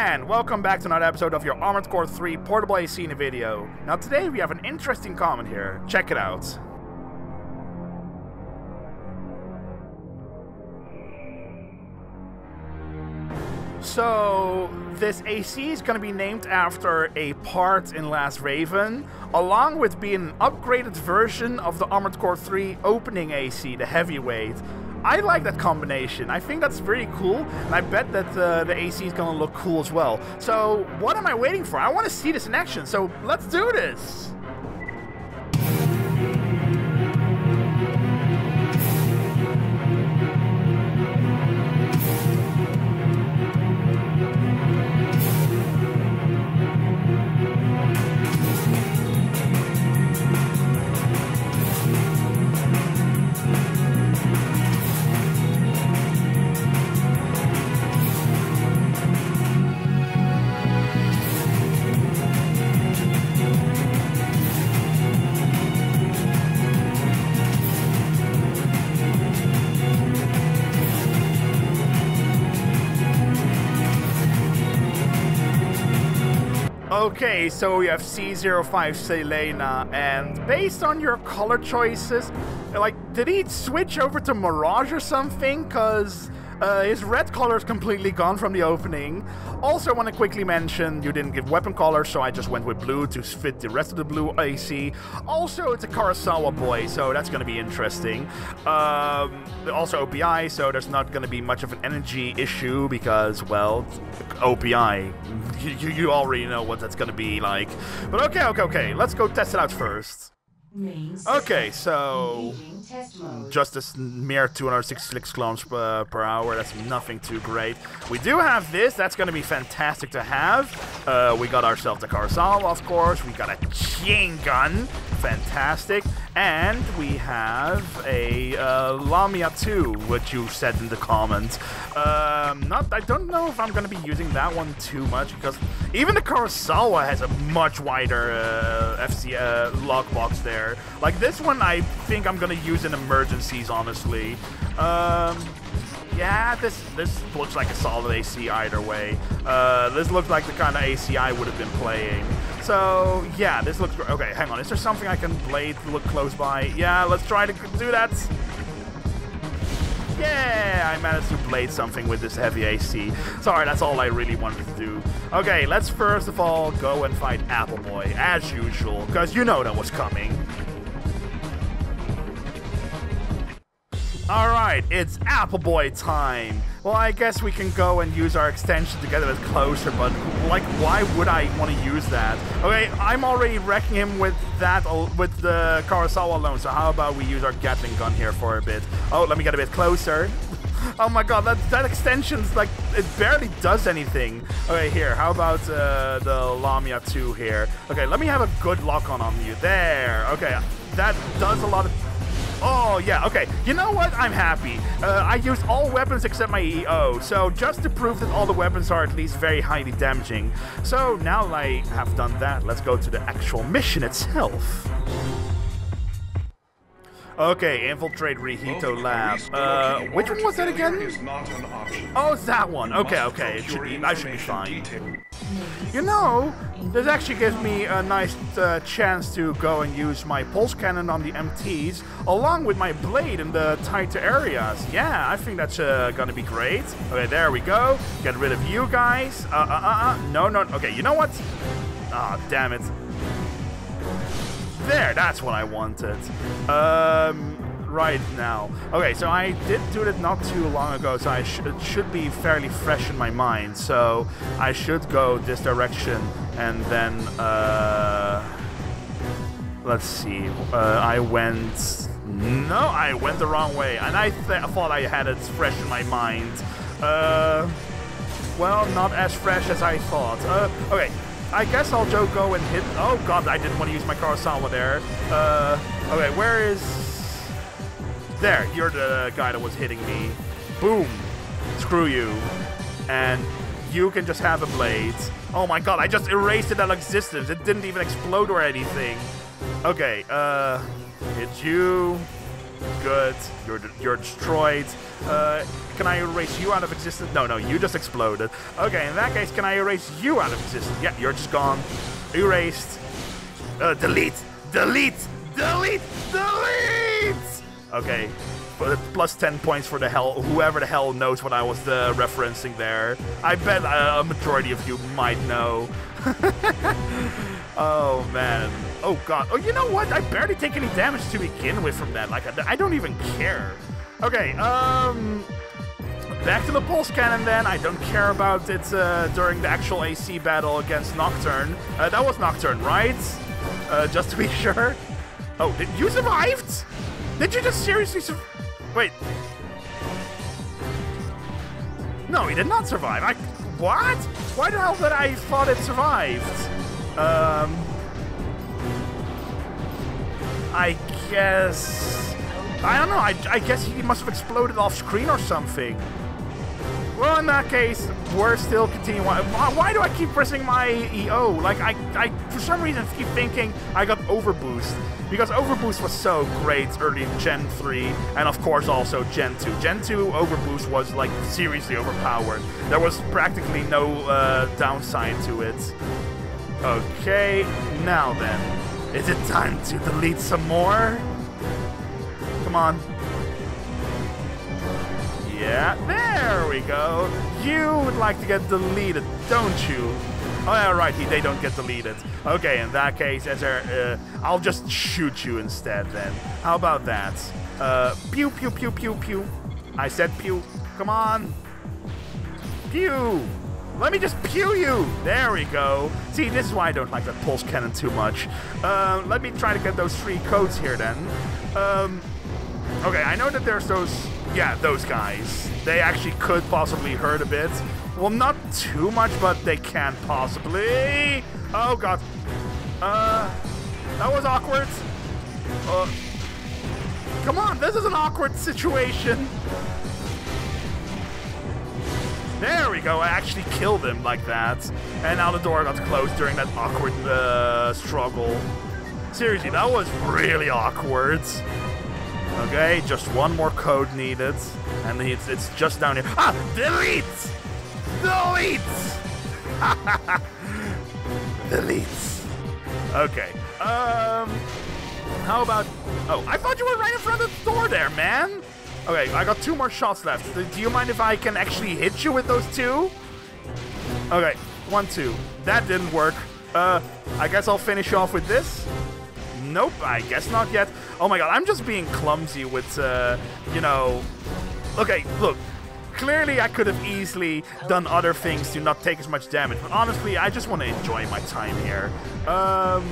And welcome back to another episode of your Armored Core 3 Portable AC in a video. Now today we have an interesting comment here. Check it out. So, this AC is going to be named after a part in Last Raven, along with being an upgraded version of the Armored Core 3 opening AC, the heavyweight. I like that combination. I think that's very cool, and I bet that uh, the AC is going to look cool as well. So, what am I waiting for? I want to see this in action, so let's do this! Okay, so we have C05 Selena, and based on your color choices, like, did he switch over to Mirage or something? Because uh, his red color is completely gone from the opening. Also, I want to quickly mention you didn't give weapon color, so I just went with blue to fit the rest of the blue AC. Also, it's a Karasawa boy, so that's going to be interesting. Um, also, OPI, so there's not going to be much of an energy issue because, well, OPI. You, you already know what that's going to be like. But okay, okay, okay. Let's go test it out first. Okay, so just a mere 266 kilometers per, per, hour. That's nothing too great. We do have this. That's going to be fantastic to have. Uh, we got ourselves the Karasawa, of course. We got a chain gun. Fantastic. And we have a uh, Lamia 2, which you said in the comments. Um, not, I don't know if I'm going to be using that one too much because even the Karasawa has a much wider uh, FC uh, lockbox there. Like this one, I think I'm going to use in emergencies, honestly. Um, yeah, this this looks like a solid AC either way. Uh, this looks like the kind of AC I would have been playing. So, yeah, this looks... Great okay, hang on. Is there something I can blade look close by? Yeah, let's try to do that. Yeah, I managed to blade something with this heavy AC. Sorry, that's all I really wanted to do. Okay, let's first of all go and fight Appleboy, as usual, because you know that was coming. Alright, it's Appleboy time. Well, I guess we can go and use our extension to get a bit closer, but like, why would I want to use that? Okay, I'm already wrecking him with that, with the Karasawa alone, so how about we use our Gatling gun here for a bit? Oh, let me get a bit closer. Oh my god, that, that extension's like, it barely does anything. Okay, here, how about uh, the Lamia 2 here? Okay, let me have a good lock on on you. There, okay, that does a lot of Oh, yeah, okay. You know what? I'm happy. Uh, I used all weapons except my EO, so just to prove that all the weapons are at least very highly damaging. So now that I have done that, let's go to the actual mission itself. Okay, infiltrate Rihito Lab. Uh, which one was that again? Oh, it's that one. Okay, okay, it should be, I should be fine. You know, this actually gives me a nice uh, chance to go and use my pulse cannon on the MTs, along with my blade in the tighter areas. Yeah, I think that's uh, gonna be great. Okay, there we go. Get rid of you guys. Uh, uh, uh, uh. No, no, okay, you know what? Ah, oh, damn it. There, that's what I wanted. Um, right now. Okay, so I did do it not too long ago, so I sh it should be fairly fresh in my mind. So I should go this direction and then, uh, let's see, uh, I went, no, I went the wrong way, and I th thought I had it fresh in my mind. Uh, well, not as fresh as I thought. Uh, okay, I guess I'll go and hit. Oh god, I didn't want to use my Karasawa there. Uh, okay, where is there, you're the guy that was hitting me. Boom. Screw you. And you can just have a blade. Oh my god, I just erased it out of existence. It didn't even explode or anything. Okay, uh, hit you. Good. You're you're destroyed. Uh, can I erase you out of existence? No, no, you just exploded. Okay, in that case, can I erase you out of existence? Yeah, you're just gone. Erased. Uh, delete. Delete. Delete. Delete. Okay. Plus 10 points for the hell, whoever the hell knows what I was uh, referencing there. I bet uh, a majority of you might know. oh, man. Oh, God. Oh, you know what? I barely take any damage to begin with from that. Like, I, don't even care. Okay, um... Back to the Pulse Cannon then. I don't care about it uh, during the actual AC battle against Nocturne. Uh, that was Nocturne, right? Uh, just to be sure. Oh, did you survived? Did you just seriously survive? Wait. No, he did not survive. I... What? Why the hell did I thought it survived? Um... I guess... I don't know. I, I guess he must have exploded off screen or something. Well, in that case, we're still continuing. Why, do I keep pressing my EO? Like, I, I, for some reason, keep thinking I got Overboost. Because Overboost was so great early in Gen 3, and of course also Gen 2. Gen 2 Overboost was, like, seriously overpowered. There was practically no uh, downside to it. Okay, now then. Is it time to delete some more? Come on. Yeah, there we go. You would like to get deleted, don't you? Oh, yeah, right, they don't get deleted. Okay, in that case, as uh, I'll just shoot you instead then. How about that? Uh, pew, pew, pew, pew, pew. I said pew. Come on. Pew. Let me just pew you. There we go. See, this is why I don't like that pulse cannon too much. Uh, let me try to get those three codes here then. Um, okay, I know that there's those yeah, those guys. They actually could possibly hurt a bit. Well, not too much, but they can possibly. Oh, God. Uh, that was awkward. Uh, come on, this is an awkward situation. There we go, I actually killed him like that. And now the door got closed during that awkward uh, struggle. Seriously, that was really awkward. Okay, just one more code needed. And it's, it's just down here. Ah! Delete! Delete! Delete. Okay. Um... How about... Oh, I thought you were right in front of the door there, man! Okay, I got two more shots left. Do you mind if I can actually hit you with those two? Okay, one, two. That didn't work. Uh, I guess I'll finish off with this. Nope, I guess not yet. Oh my god, I'm just being clumsy with, uh, you know... Okay, look. Clearly, I could have easily done other things to not take as much damage, but honestly, I just want to enjoy my time here. Um,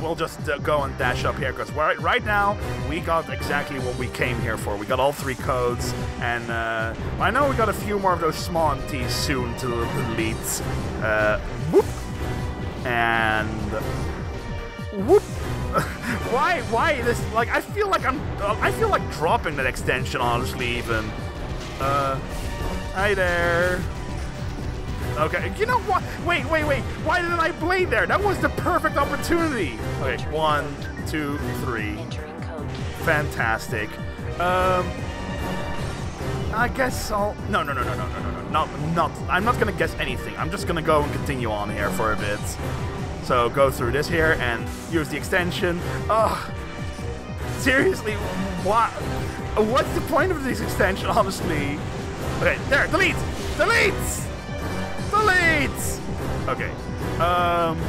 we'll just uh, go and dash up here, because right, right now, we got exactly what we came here for. We got all three codes, and uh, I know we got a few more of those small MTs soon to delete. Uh, whoop! And... Whoop! why? Why this? Like, I feel like I'm. I feel like dropping that extension. Honestly, even. Uh, hi there. Okay, you know what? Wait, wait, wait. Why didn't I blade there? That was the perfect opportunity. Okay, one, two, three. Fantastic. Um, I guess I'll. No, no, no, no, no, no, no, no. Not, not. I'm not gonna guess anything. I'm just gonna go and continue on here for a bit. So go through this here and use the extension. Ugh. Seriously, what? What's the point of this extension, honestly? Okay, there, delete! Delete! Delete! Okay. Um.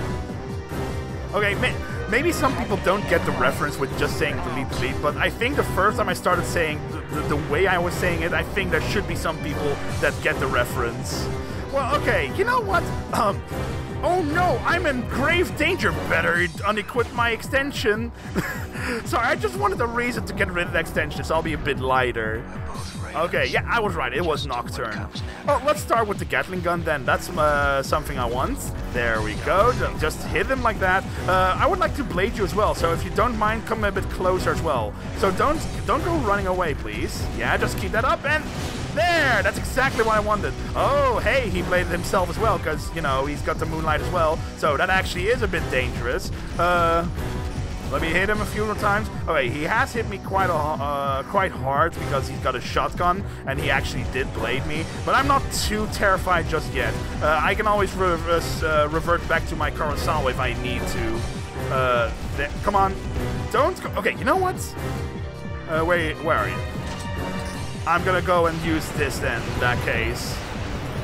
Okay, may, maybe some people don't get the reference with just saying delete, delete, but I think the first time I started saying the, the, the way I was saying it, I think there should be some people that get the reference. Well, okay, you know what? Um, Oh no, I'm in grave danger. Better unequip my extension. Sorry, I just wanted a reason to get rid of the extension, so I'll be a bit lighter. Okay, yeah, I was right. It was Nocturne. Well, let's start with the Gatling gun then. That's uh, something I want. There we go. Just hit him like that. Uh, I would like to blade you as well, so if you don't mind, come a bit closer as well. So don't don't go running away, please. Yeah, just keep that up and there! That's exactly what I wanted. Oh, hey, he bladed himself as well, because, you know, he's got the moonlight as well. So that actually is a bit dangerous. Uh, Let me hit him a few more times. Okay, he has hit me quite a, uh, quite hard because he's got a shotgun and he actually did blade me. But I'm not too terrified just yet. Uh, I can always uh, revert back to my Karasawa if I need to. Uh, come on, don't. Go okay, you know what? Uh, wait, where are you? I'm gonna go and use this then. In that case,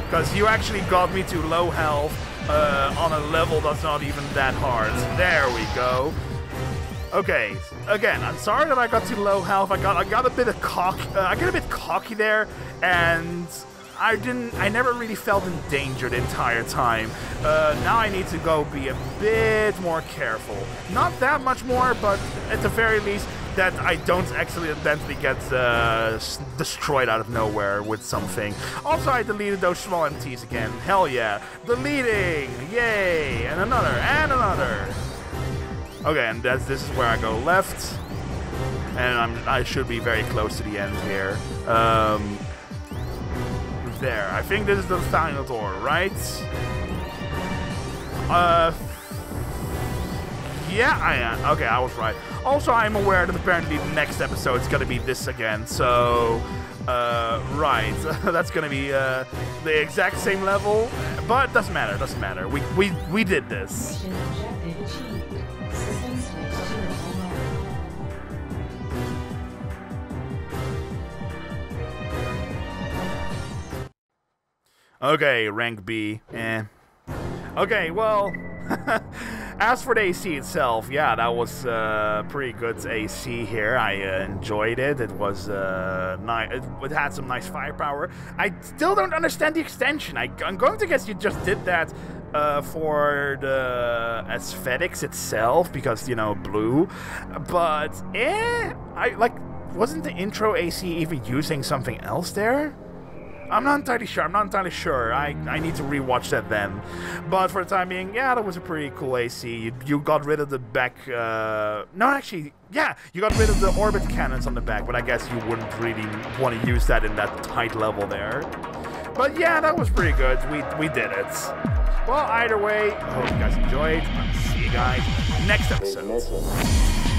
because you actually got me to low health uh, on a level that's not even that hard. There we go. Okay, again, I'm sorry that I got too low health. I got I got a bit of cock. Uh, I got a bit cocky there, and I didn't. I never really felt in danger the entire time. Uh, now I need to go be a bit more careful. Not that much more, but at the very least, that I don't actually accidentally get uh, destroyed out of nowhere with something. Also, I deleted those small MTs again. Hell yeah. Deleting! Yay! And another, and another. Okay, and that's, this is where I go left. And I'm, I should be very close to the end here. Um, there. I think this is the final door, right? Uh, yeah, I am. Okay, I was right. Also, I'm aware that apparently the next episode is gonna be this again, so... Uh, right. That's gonna be, uh, the exact same level, but doesn't matter, doesn't matter. We, we, we did this. Okay, rank B. Eh. Okay, well, as for the AC itself, yeah, that was uh, pretty good AC here. I uh, enjoyed it. It was uh, nice. It, it, had some nice firepower. I still don't understand the extension. I, am going to guess you just did that uh, for the aesthetics itself because you know blue. But eh, I like. Wasn't the intro AC even using something else there? I'm not entirely sure. I'm not entirely sure. I, I need to rewatch that then. But for the time being, yeah, that was a pretty cool AC. You, you got rid of the back. Uh, no, actually, yeah, you got rid of the orbit cannons on the back, but I guess you wouldn't really want to use that in that tight level there. But yeah, that was pretty good. We, we did it. Well, either way, I hope you guys enjoyed. I'll see you guys next episode.